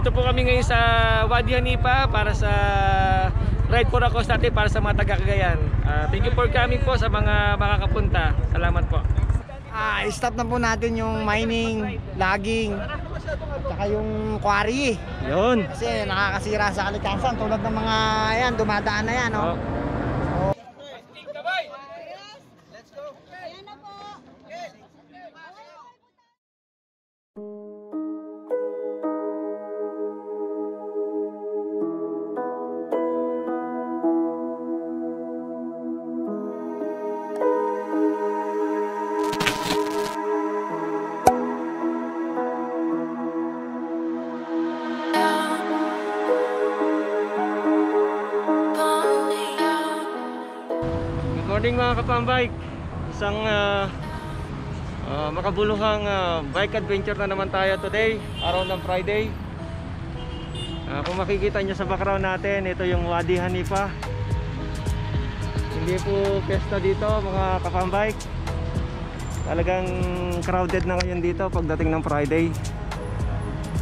dito po kami ngayon sa Wadi Hanipa para sa Ride for a Cause natin para sa mga taga Cagayan. Ah, thank you for coming po sa mga makakapunta. Salamat po. Ah, stop na po natin yung mining, logging, at saka yung quarry. Yun. Kasi nakakasira sa kalikasan tulad ng mga yan, dumadaan na yan. Oh. Oh. Mga kapambike. Isang ah, ah, makabuluhang ah, bike adventure na naman tayo today, araw ng Friday. Ah, kung makikita nyo sa background natin, ito yung Wadi Hanipa. Hindi po pesta dito mga kapambike. Talagang crowded na ngayon dito pagdating ng Friday.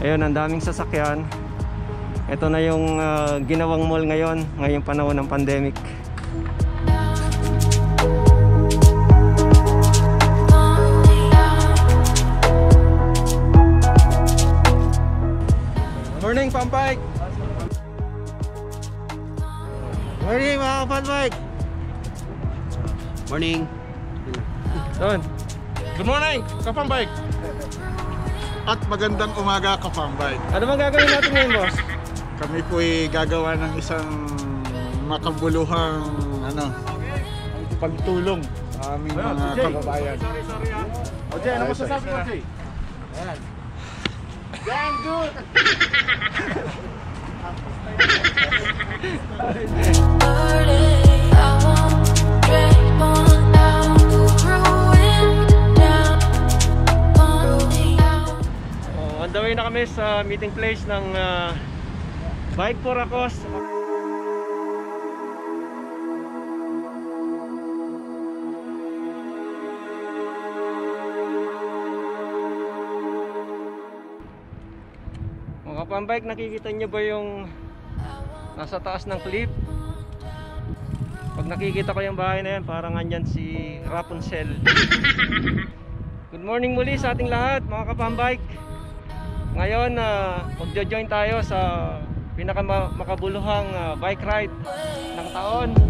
Ayun, ang daming sasakyan. Ito na yung ah, ginawang mall ngayon, ngayong panahon ng pandemic. Morning, Pampike! Morning mga kapatbike! Morning. Doon. Good morning, Kapambike! At magandang umaga, Kapambike. Ano bang gagawin natin ngayon, boss? Kami po ay gagawa ng isang makabuluhang ano, pagtulong sa aming mga kababayan. Oje, ano masasabi mo, Oje? Oh, on the way na kami sa meeting place ng ah, Bike for a Cause. Mga pambike, nakikita nyo ba yung nasa taas ng cliff? Pag nakikita ko yung bahay na yan, parang andyan si Rapunzel. Good morning muli sa ating lahat, mga kapambike. Ngayon, uh, magjo-join tayo sa pinakamakabuluhang ah, bike ride ng taon.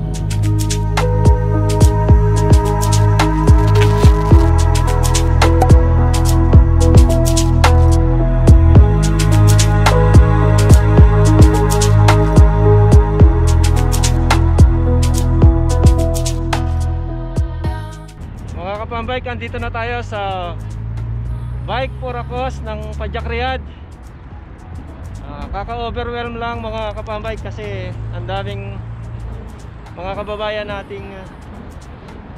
Mga kapambike, andito na tayo sa Bike for a Cause ng Pajak Riyadh. Ah, kaka-overwhelm lang mga kapambike kasi ang daming mga kababayan nating ah,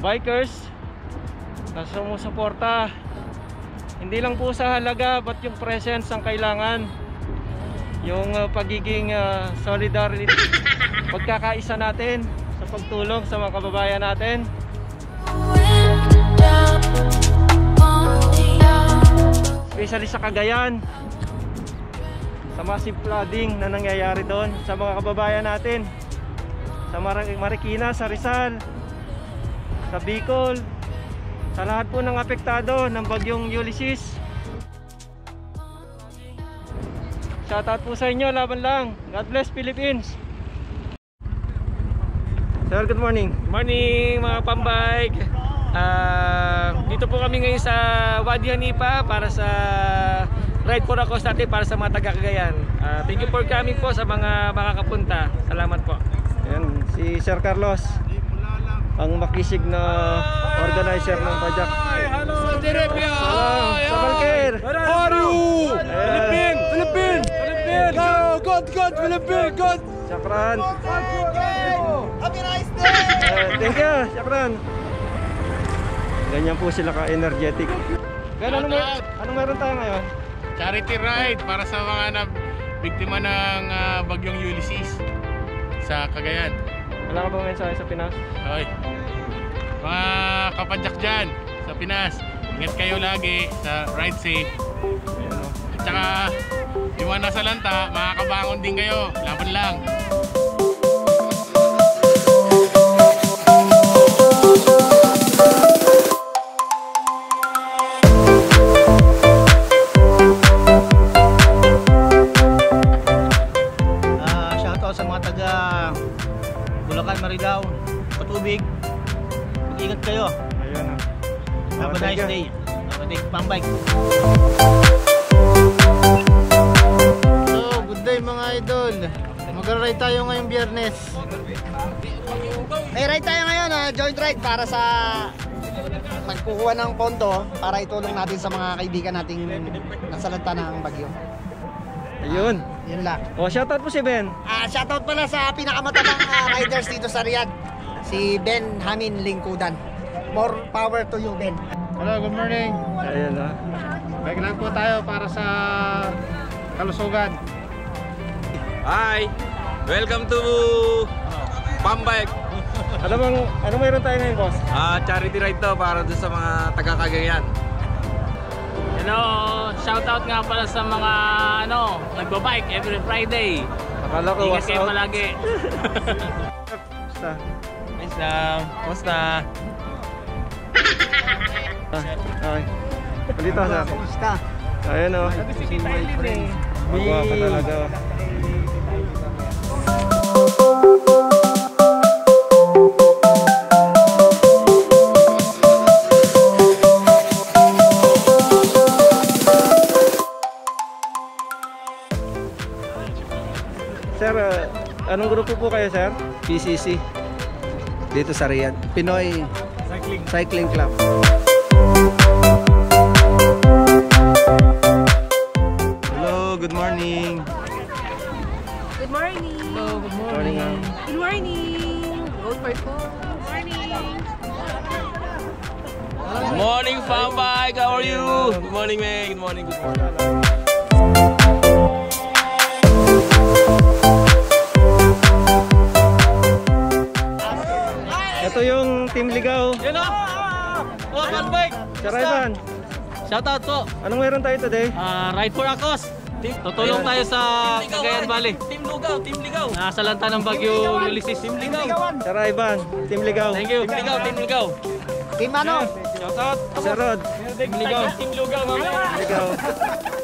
bikers na sumusuporta. Hindi lang po sa halaga but yung presence ang kailangan. Yung ah, pagiging ah, solidarity pagkakaisa natin sa pagtulong sa mga kababayan natin especially sa Cagayan. Sa massive flooding na nangyayari doon. Sa mga kababayan natin. Sa Mar Marikina, sa Rizal sa Bicol. Sa lahat po ng apektado ng bagyong Ulysses. Shoutout po sa inyo, laban lang. God bless Philippines. Sir, good morning. Morning mga pambike Ah, Dito po kami ngayon sa Wadi Hanipa para sa Ride for a Cause natin para sa mga taga Cagayan Ah, Thank you for coming po sa mga makakapunta Salamat po Ayan, si Sir Carlos ang makisig na organizer ng pajak. Hello, Direpia! Hello, sa Balkir. How are you? Philippine! Philippine! Philippine! Go! God, God, Philippine! God! Sakran. Happy nice day! Thank you, Sakran. Ganyan po sila ka-energetic. Gan, ano, anong meron tayo ngayon? charity ride para sa mga na biktima ng ah, bagyong Ulysses sa Cagayan. Wala ka ba mensahe sa Pinas? Okay. Mga kapadyak dyan sa Pinas, ingat kayo lagi sa ride safe. At saka Yung mga nasa lanta, makakabangon din kayo. Laban lang. Pondo para itulong natin sa mga kaibigan nating nasalanta ng bagyo. Ayun. Yun lang. O, shoutout po si Ben. Ah, shoutout pala sa pinakamatabang ah, riders dito sa Riyadh. Si Ben Hamin Lingkudan. More power to you, Ben. Hello, good morning. Ayun ah. Bike lang po tayo para sa kalusugan. Hi! Welcome to Pambike. Ano bang, ano mayroon tayo ngayon, boss? Ah, charity ride to para doon sa mga taga-Cagayan. Hello, shout out nga pala sa mga ano, nagbabike every Friday. Akala ko Ingat was kayo out. palagi. Basta. Islam, musta? Ah, okay. Dito sa akin. Kumusta? Ayun o. Magwa ka talaga. Po kayo, sir? PCC dito sa Riyadh. Pinoy Cycling, Cycling Club. Hello, good morning. Good morning. Hello, good Morning. Good morning. For po. Good morning. Good morning, Pambike. How are you? Good morning, man. Good morning. Good morning. Ito yung Team Ligaw. Yun o! Oh, Pambike! Sir Ivan, Shout out po. anong meron tayo today? Ah, ride for Akos. Tutulong tayo sa Cagayan Valley. Team Lugaw, Team Ligaw. Nasa lanta ng Bagyo Ulysses. Team Ligaw. Sir Ivan, Team Ligaw. Thank you. Team Ligaw, Team Ligaw. Team ano? Shout out. Sir Rod, Team Ligaw. Team Lugaw, mamaya. Ligaw.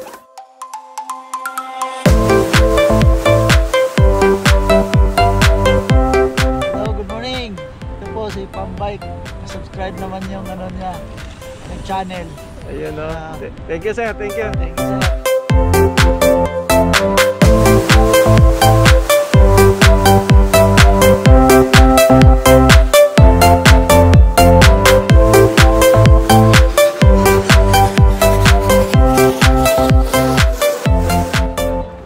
Pambike. Subscribe naman yung ano niya, yung channel. Ayun o. Thank you, sir. Thank you. Thank you sir.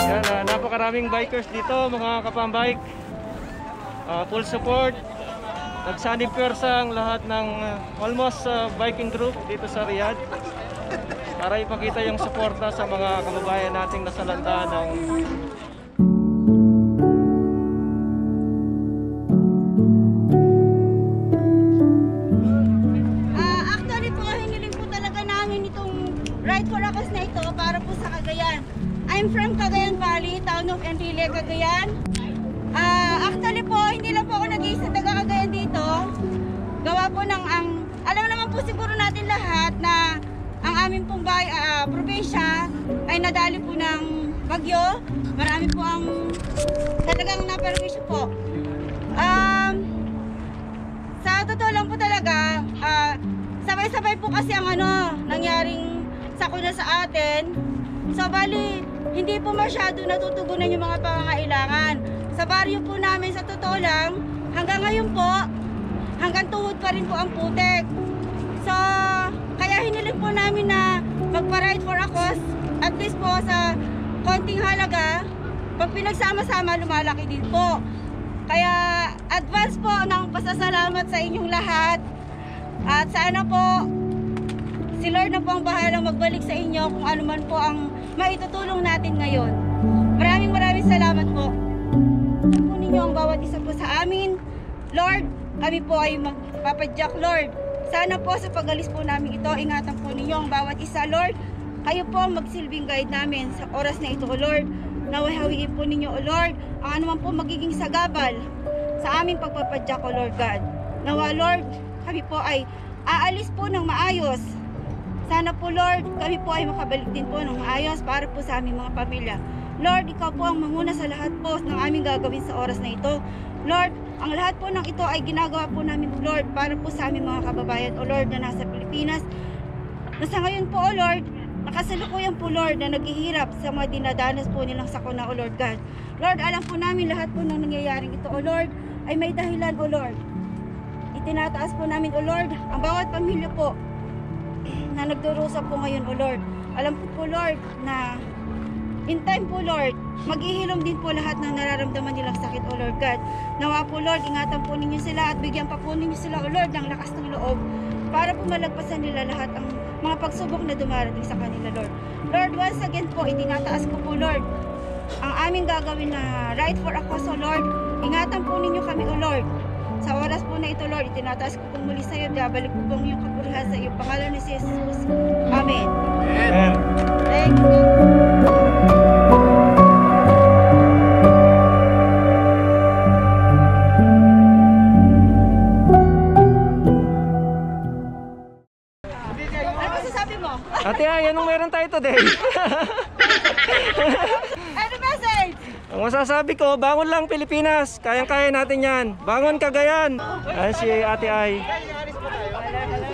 Yan, ah, napakaraming bikers dito, mga kapambike. Ah, full support. Nagsanib pwersa ang lahat ng ah, almost ah, biking group dito sa Riyadh para ipakita yung suporta sa mga kababayan nating nasalanta ng Ah, actually po, hiniling po talaga namin itong Ride for Acos na ito para po sa Cagayan. I'm from Cagayan Valley, town of Enrile, Cagayan. Ah, actually po, hindi lang natin lahat na ang aming pong bay, ah, probinsya ay nadali po ng bagyo. Marami po ang talagang naperwisyo po. Um, sa totoo lang po talaga, ah, sabay-sabay po kasi ang ano, nangyaring sakuna sa atin. So bali, hindi po masyado natutugunan yung mga pangangailangan. Sa baryo po namin, sa totoo lang, hanggang ngayon po, hanggang tuhod pa rin po ang putek. So, kaya hiniling po namin na magpa-ride for a cause, at least po sa konting halaga, pag pinagsama-sama, lumalaki din po. Kaya advance po ng pasasalamat sa inyong lahat. At sana po si Lord na po ang bahalang magbalik sa inyo kung ano man po ang maitutulong natin ngayon. Maraming maraming salamat po. Po ninyo ang bawat isa po sa amin. Lord, kami po ay magpapadyak, Lord. Sana po sa pag-alis po namin ito, ingatan po ninyo ang bawat isa, Lord. Kayo po ang magsilbing guide namin sa oras na ito, Lord. Naway hawiin po ninyo, O Lord, ang anuman po magiging sagabal sa aming pagpapadyak, O Lord God. Nawa, Lord, kami po ay aalis po ng maayos. Sana po, Lord, kami po ay makabalik din po ng maayos para po sa aming mga pamilya. Lord, ikaw po ang manguna sa lahat po ng aming gagawin sa oras na ito. Lord, ang lahat po ng ito ay ginagawa po namin, Lord, para po sa aming mga kababayan, O Lord, na nasa Pilipinas. Na sa ngayon po, O Lord, nakasalukuyan po, Lord, na naghihirap sa mga dinadanas po nilang sakuna, O Lord God. Lord, alam po namin lahat po ng nangyayaring ito, O Lord, ay may dahilan, O Lord. Itinataas po namin, O Lord, ang bawat pamilya po na nagdurusa po ngayon, O Lord. Alam po po, Lord, na in time po, Lord, maghihilom din po lahat ng nararamdaman nilang sakit, O Lord God. Nawa po, Lord, ingatan po ninyo sila at bigyan pa po ninyo sila, O Lord, ng lakas ng loob para po malagpasan nila lahat ang mga pagsubok na dumarating sa kanila, Lord. Lord, once again po, itinataas ko po, Lord, ang aming gagawin na right for a cause, O Lord. Ingatan po ninyo kami, O Lord. Sa oras po na ito, Lord, itinataas ko po muli sa iyo. Dabalik ko po ang iyong kapurihan sa iyo. Pangalan ni si Jesus. Amen. Amen. Thank you. Today? Ano message? Ang masasabi ko, bangon lang Pilipinas. Kayang-kaya natin yan. Bangon Cagayan. Ayan si Ate Ay.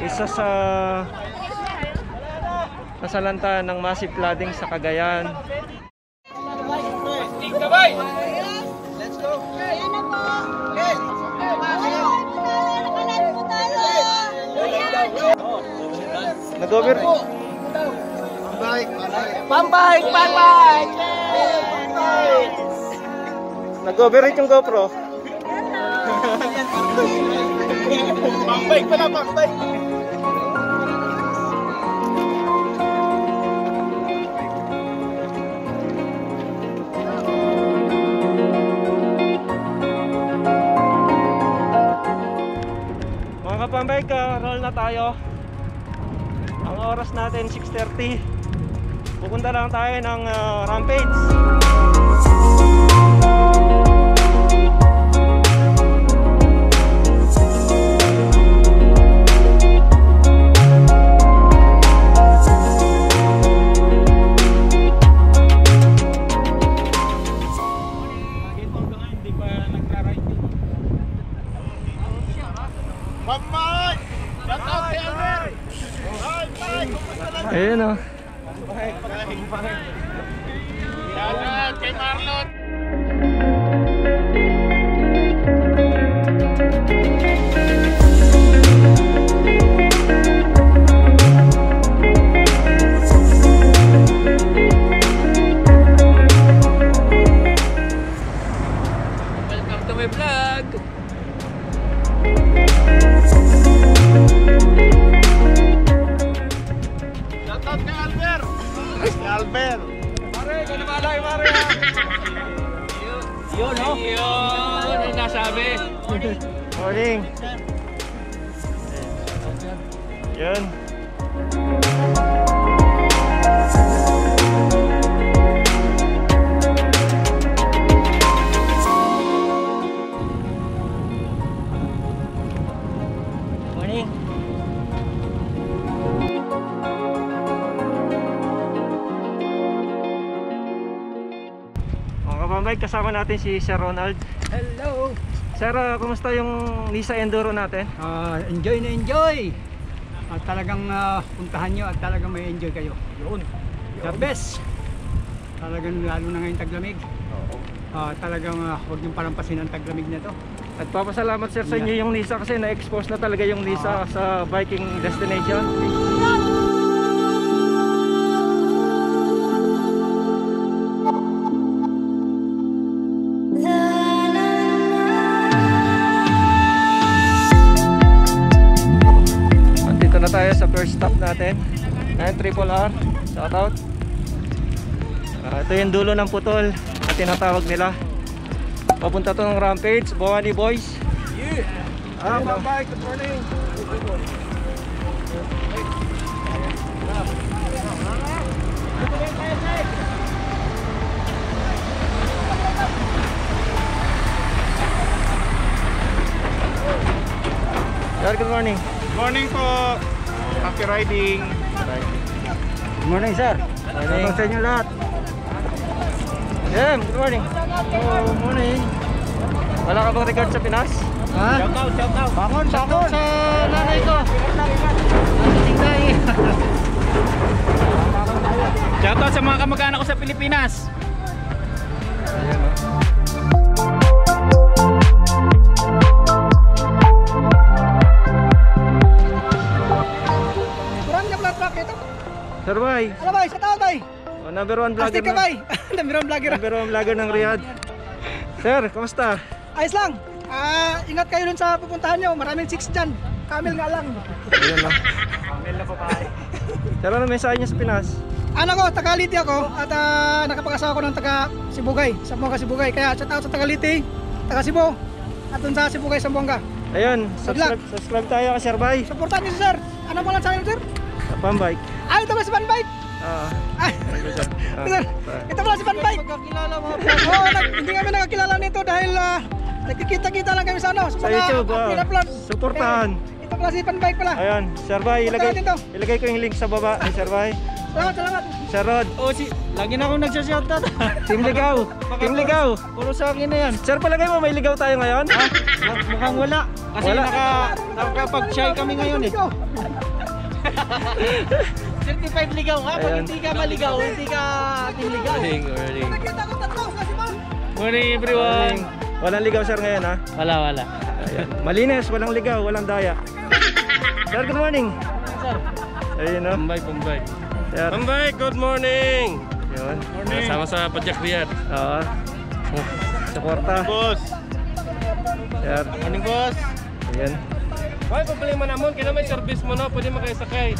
Isa sa nasalanta ng massive flooding sa Cagayan. Let's go. Ayan na po. Nakalan po tayo. Ayan. Nag-over po. Pambay! Pambay! Nag-overheat yung GoPro. Pambay pala, pambay. Mga kapambay ka, roll na tayo. Ang oras natin 6.30. Pupunta lang tayo ng ah, Rampage. Pambay! Shout out kay Marlon. Morning. Mga kapambay, kasama natin si Sir Ronald. Hello! Sir, ah, kumusta yung Lisa Enduro natin? Ah, enjoy na enjoy! At talagang ah, puntahan nyo at talagang may enjoy kayo. Yun. The best! Talagang lalo na ngayon taglamig. Ah, talagang uh, huwag yung palampasin ang taglamig na to. At papasalamat sir sa inyo yung Lisa kasi na-expose na talaga yung Lisa sa biking destination. Stop natin. Ayan, Triple R. Shout out. Ah, ito yung dulo ng putol na tinatawag nila. Papunta to ng Rampage, Bawani Boys. Ah, pambay! Good morning! Good morning. Morning po. Happy riding. Good morning, sir. Morning. sa inyo lahat. Jem, good morning. Good morning. Wala ka bang regard sa Pinas? Ha? Shout out, shout out. Bangon, bangon. sa nanay ko. Tingnan Shoutout sa mga kamag-anak ko sa Pilipinas. Sir Bay, Alam bay, sa taon bay. oh, number one vlogger Astig ka bay. Number one vlogger. Number one vlogger ng Riyadh. Sir, kamusta? Ayos lang. Ah, ingat kayo dun sa pupuntahan nyo. Maraming chicks dyan. Camel nga lang. Ayan na. Sir, ano mensahe niyo sa Pinas? Ano ko, Tagaliti ako at ah, nakapag-asawa ko ng taga Sibugay, Sambuanga Sibugay. Kaya shout out sa Tagaliti, taga Cebu. At dun sa Sibugay, Sambuanga. Ayun, subscribe, subscribe tayo kay Sir Bay. Supportan niyo si sir. Ano mo lang sa sir? Sa Pambike. Ay, ito ba si Van Bike? Ah, Ay, ah, ito pala si Van Bike. Pagkakilala mo. Oo, hindi kami nakakilala nito dahil ah, nagkikita-kita lang kami sa ano, sa, Sa YouTube, ah. upload. Supportahan. Ito pala si Van Bike pala. Ayun, Sir Bay, ilagay, ilagay ko yung link sa baba. Ay, Sir Bay. Salamat, salamat. Sir Rod, Oh, si, lagi na akong nagsashoutout. Team Ligaw. Team Ligaw. Puro sa akin na yan. Sir, palagay mo may ligaw tayo ngayon? Mukhang wala. Kasi Wala. naka, nakapag-shy kami ngayon eh. Certified ligaw nga. Pag hindi ka maligaw, hindi ka ating ligaw. Morning, morning. Sa. Morning everyone. Walang ligaw, Sir, ngayon, ha? Wala, wala. Ayan. Malinis, walang ligaw, walang daya. Sir, good morning. Ayun, no? Pambay, pambay. Sir, Pambay, good morning. yun. Sama sa Pajak Riyadh. Oo. Suporta. Boss. Sir, Morning, boss. ayan. Why problema namon kaya may service mo na pwede makaisakay.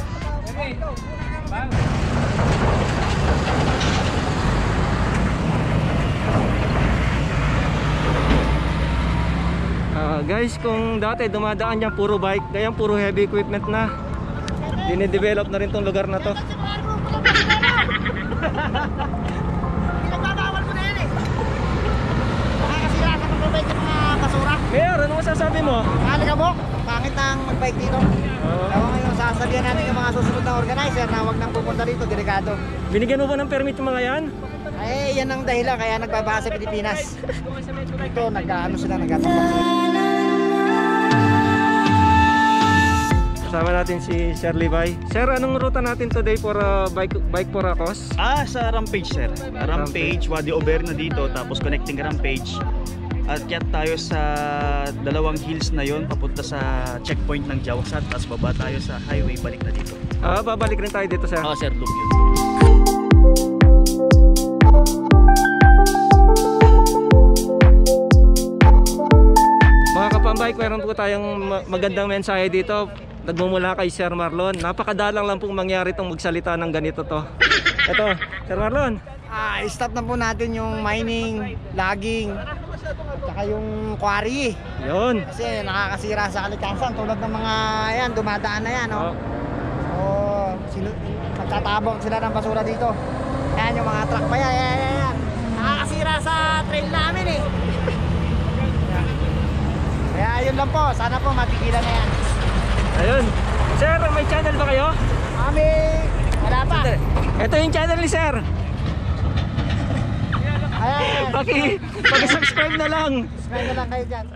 Ah, guys, kung dati dumadaan yan puro bike, ngayon puro heavy equipment na. Dinidevelop na rin tong lugar na to. Pinagbabawal mo na yan eh. Nakakasira sa pagbabike ng mga basura. Mayor, ano masasabi mo? Mahal ka mo? Pangit ang magbike dito. Oo. Kaya ngayon, sasabihan natin yung mga susunod na organizer na huwag nang pupunta dito, delikado. Binigyan mo ba ng permit yung mga yan? Eh, yan ang dahilan kaya nagbabaka sa Pilipinas. Ito, nag-ano sila, sila. Kasama natin si Sir Levi. Sir, anong ruta natin today for uh, bike bike for Akos? Ah, sa Rampage sir. Rampage, Wadi Ober na dito, tapos connecting Rampage. At yat tayo sa dalawang hills na yon papunta sa checkpoint ng Jawsat, tapos baba tayo sa highway, balik na dito. Ah, babalik rin tayo dito, sir. Ah, sir, loop yun. Mga kapambike, meron po tayong ma- magandang mensahe dito. Nagmumula kay Sir Marlon. Napakadalang lang pong mangyari itong magsalita ng ganito to. Ito, Sir Marlon. Ah, stop na po natin yung mining, logging, at saka yung quarry. Yun. Kasi nakakasira sa kalikasan tulad ng mga yan, dumadaan na yan. Oh. Oh. So, sino, nagtatabong sila ng basura dito. Ayan yung mga truck pa yan. Yan, yan, yan. Nakakasira sa trail namin eh. Kaya yun lang po, sana po matigilan na yan. Ayun. Sir, may channel ba kayo? Kami, wala pa. Ito yung channel ni Sir. Paki, paki-subscribe na lang. subscribe na lang kayo dyan.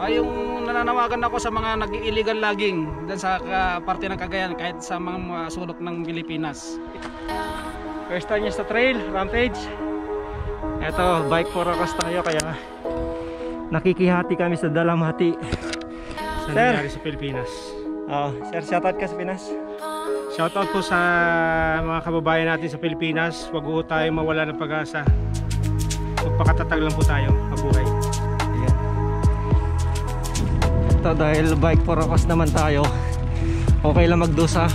Ay, yung nananawagan ako sa mga nag-illegal logging dyan sa ka- parte ng Cagayan kahit sa mga, mga sulok ng Pilipinas. First time niya sa trail, rampage. Ito, bike for Akos tayo kaya nakikihati kami sa Dalamhati. Sa Sir. nangyari sa Pilipinas. Oh, sir, shoutout ka sa Pinas. Shoutout po sa mga kababayan natin sa Pilipinas. Huwag po tayo mawala ng pag-asa. Magpakatatag lang po tayo. Mabuhay. Ayan. Ito dahil bike for Akos naman tayo. Okay lang magdusa.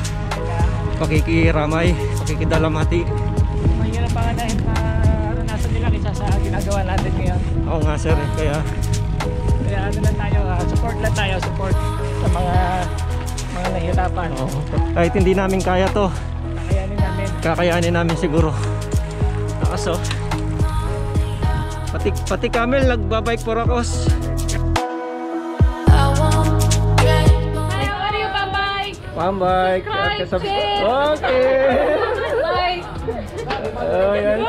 Pakikiramay, pakikidalamhati. Mahirap pa nga dahil na naranasan nila kaysa sa ginagawa natin ngayon. Oo nga sir eh, Kaya ano lang tayo, ah, support lang tayo, support sa mga mga nahihirapan. oo, kahit hindi namin kaya to, Kakayanin namin. kakayanin namin siguro. Nakaso. Pati, pati Camel nagbabike for akos. You, Bambay? Pambike. Kasab- Jen. Okay. Bye. Oh, yan.